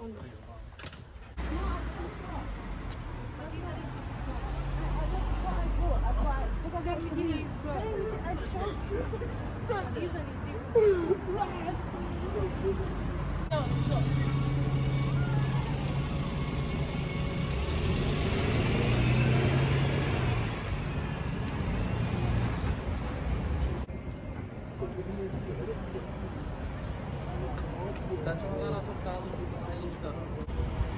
나 좀 따라서 따 Cristo.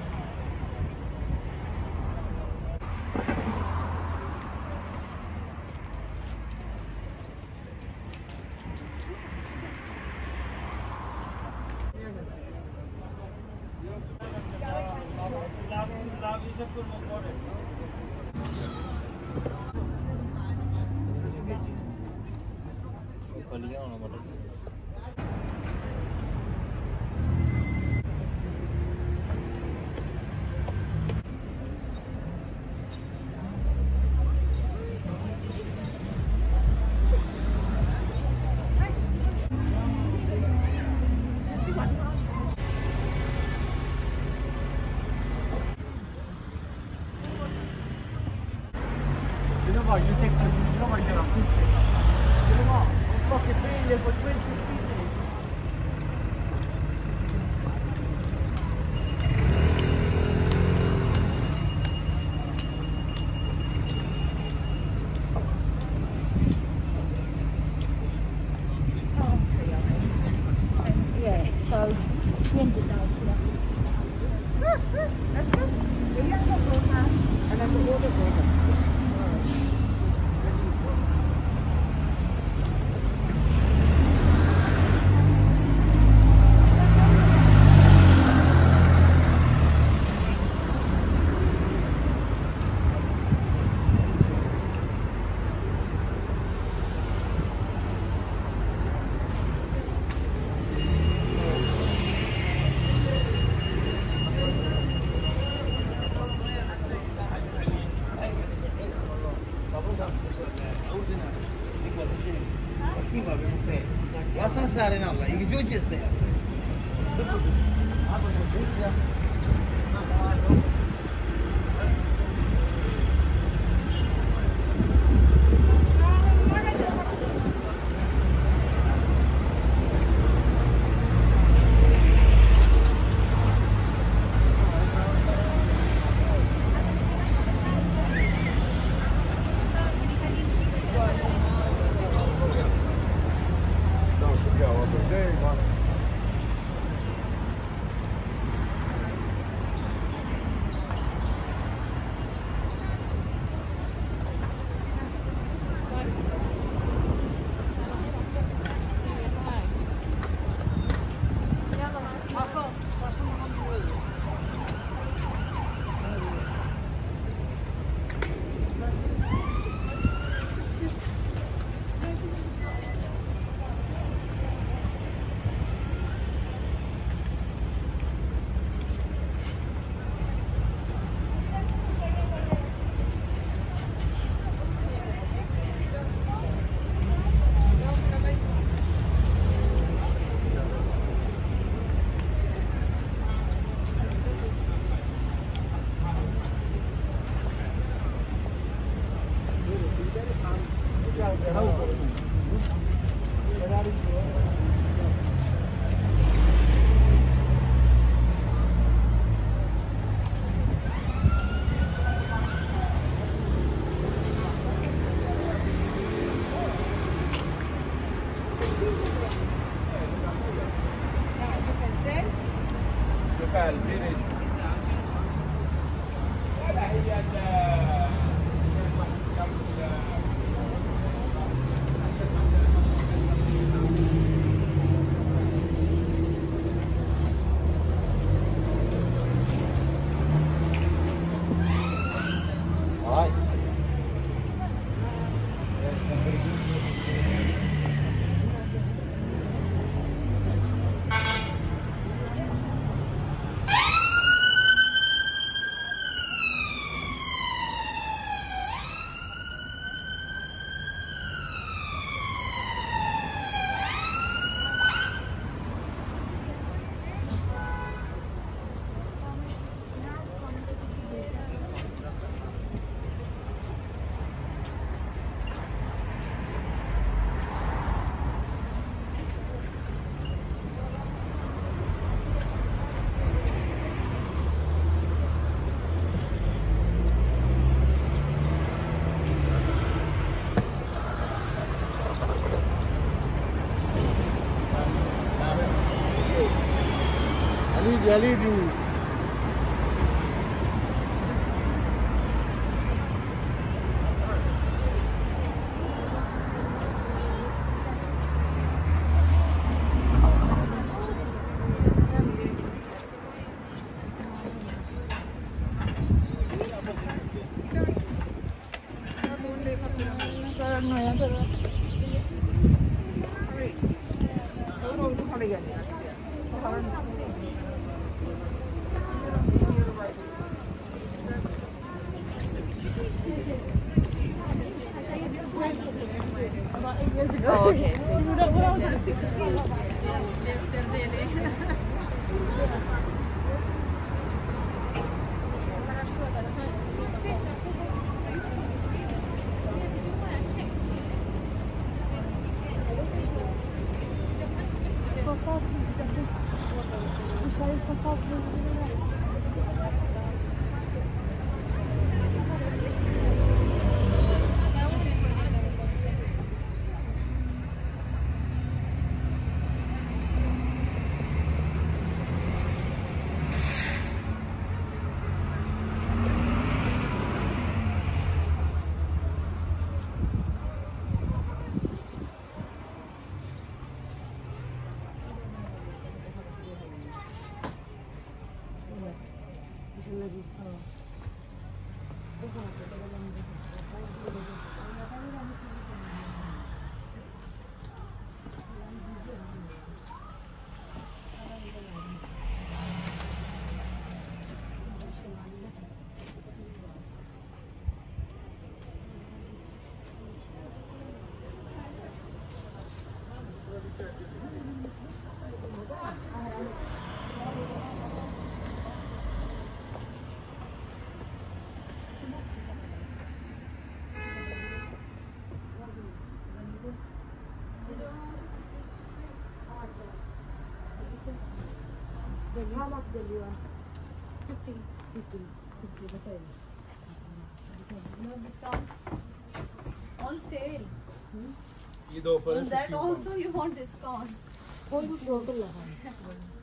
Não, não. de alívio How much do you want? 50. 50. 50, okay. No discount? On sale. Hmm? That also you want discount. Oh,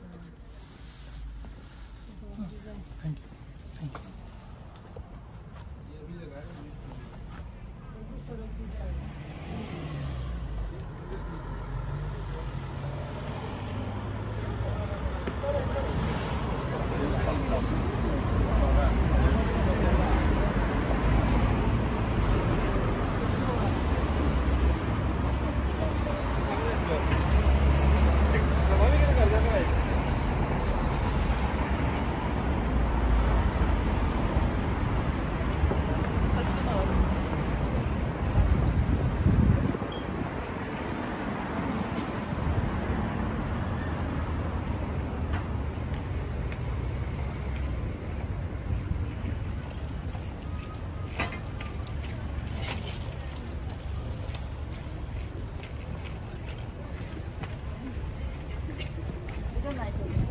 Michael.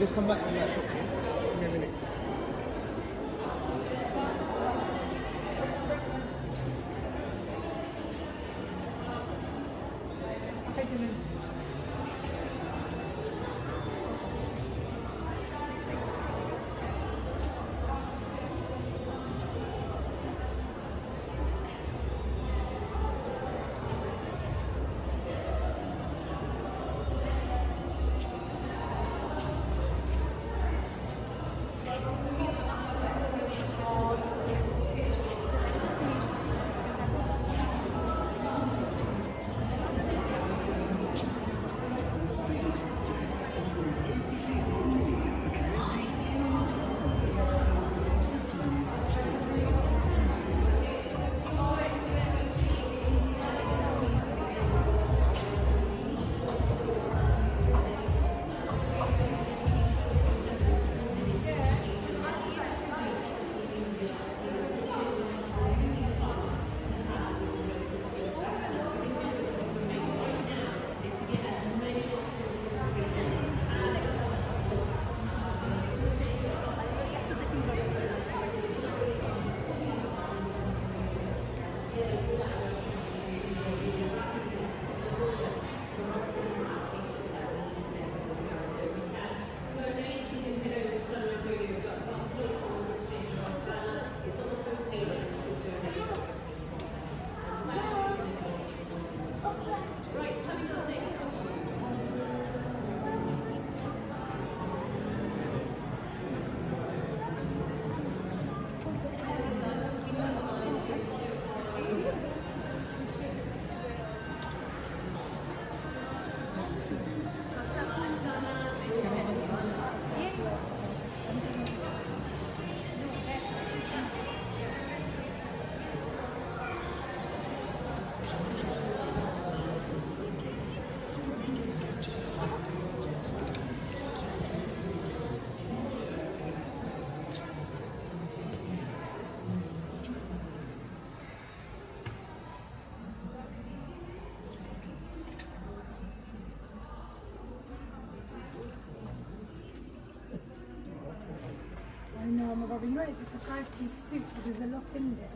Just come back from that shop. It's a five-piece suit, so there's a lot in there.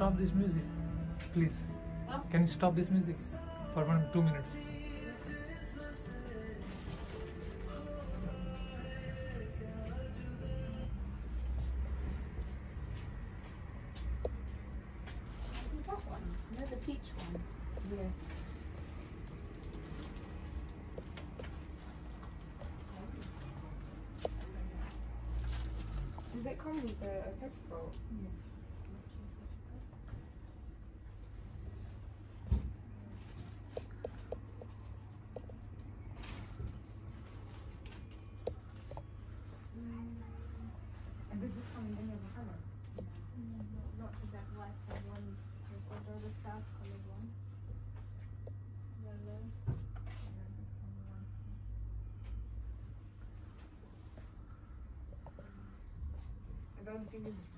Stop this music, please? Can you stop this music for one two minutes? That one. No, the peach one. Yeah. Does it come with a, a petticoat? And does this come in any other color? Not that white and one. We've got all the south colored ones. Yellow. and then this one, one. I don't think it's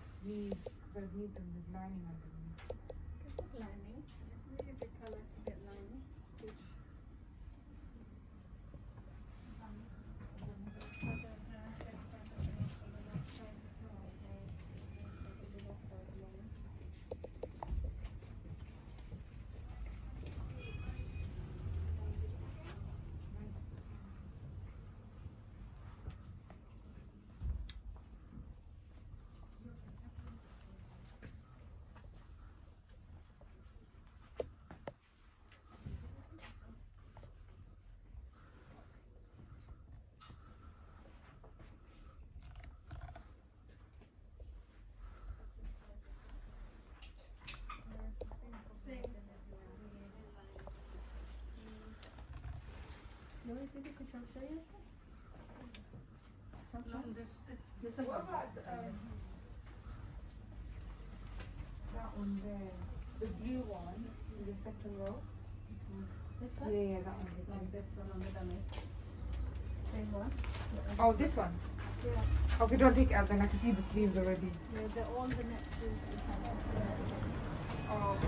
What about um, that one there? The blue one in the second row? Yeah, yeah, that one. Like this one on the dummy. Same one. Oh, this one? Yeah. Okay, don't take it out then. I can see the sleeves already. Yeah, they're all the next have. Oh,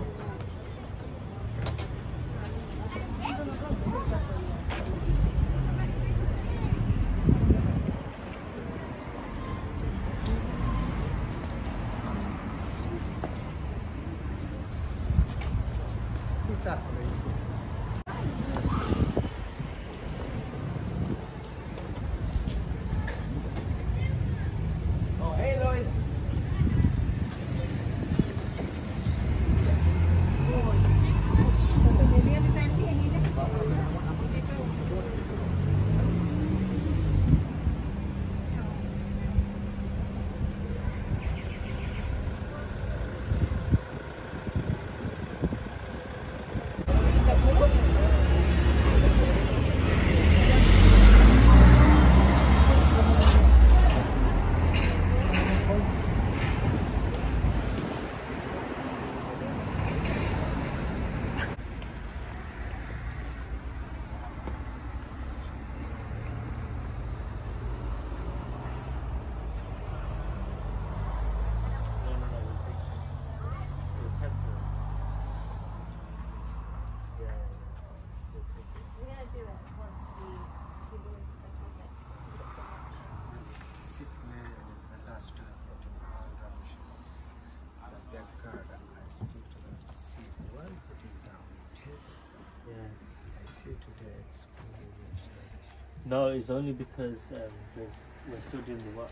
No, it's only because um, there's, we're still doing the work.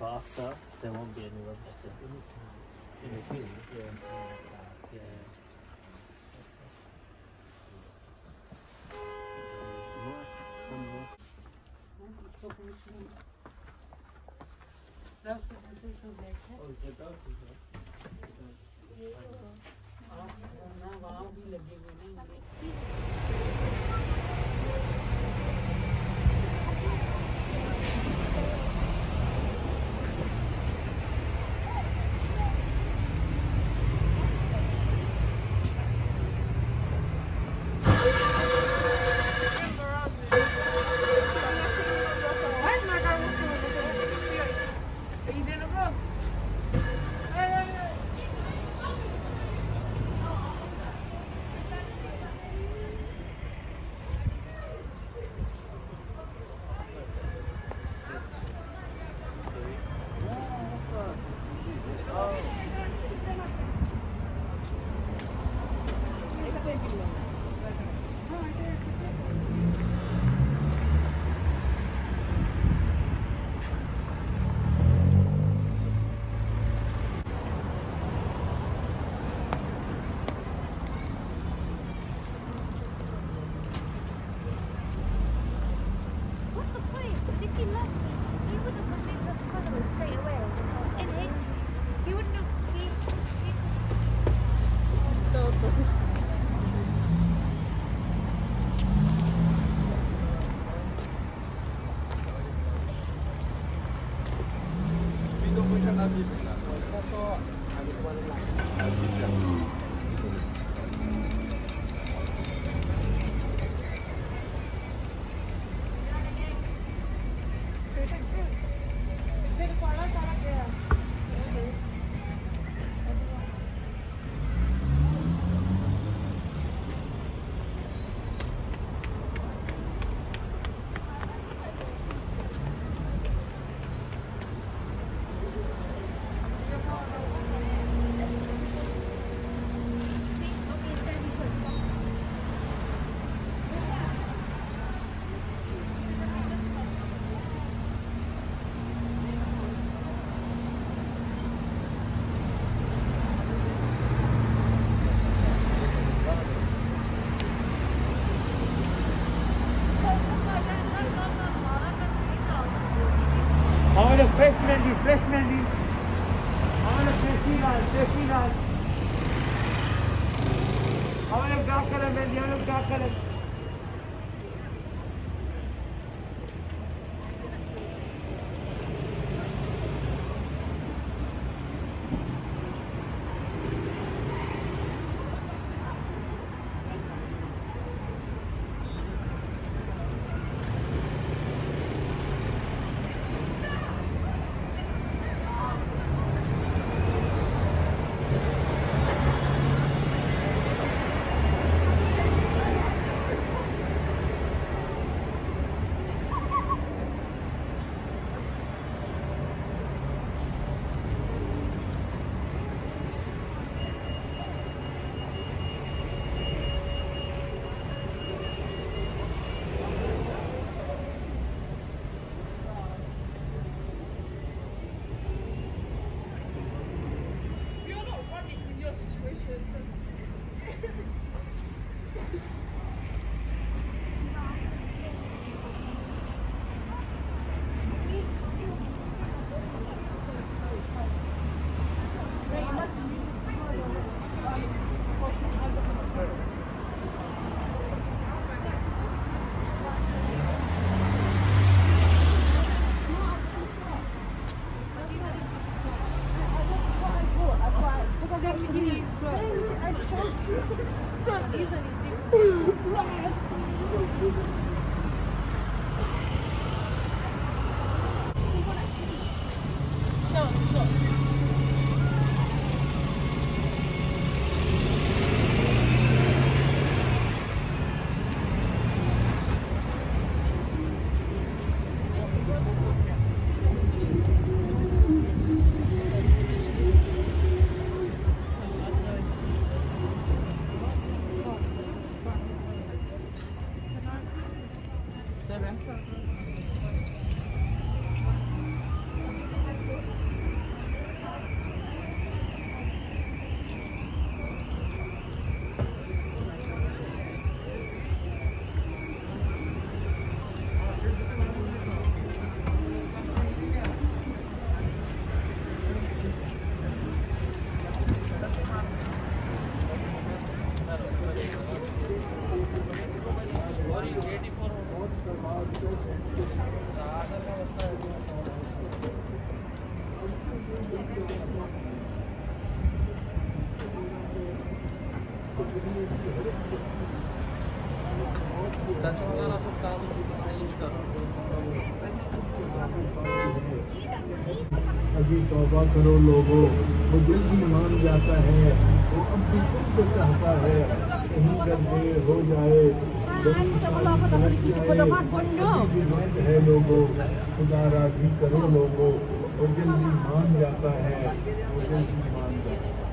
But after, there won't be any rubbish there. Anything? Yeah. Yeah. अभी करो लोगो वो दिल भी मान जाता है वो अब भी तुमको चाहता है कहीं गड्ढे हो जाए। है लोगो खुदा राज़ी करो लोगो वो दिल भी मान जाता है वो दिल भी मान जाता है।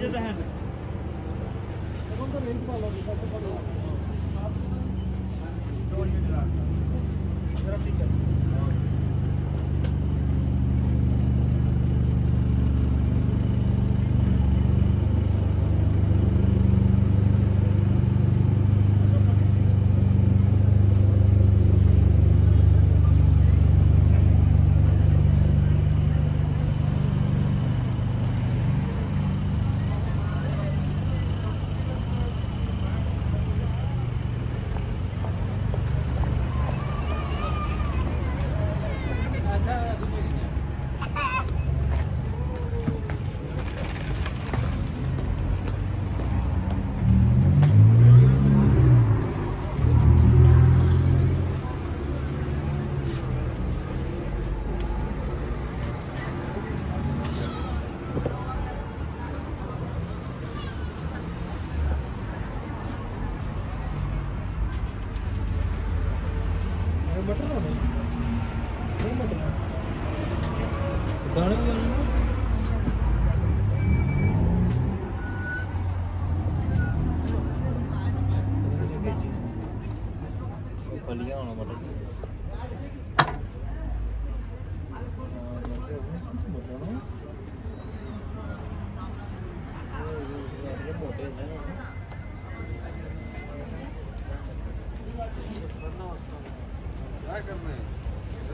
Thank you.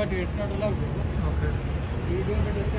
but it's not allowed. Okay. So you don't get a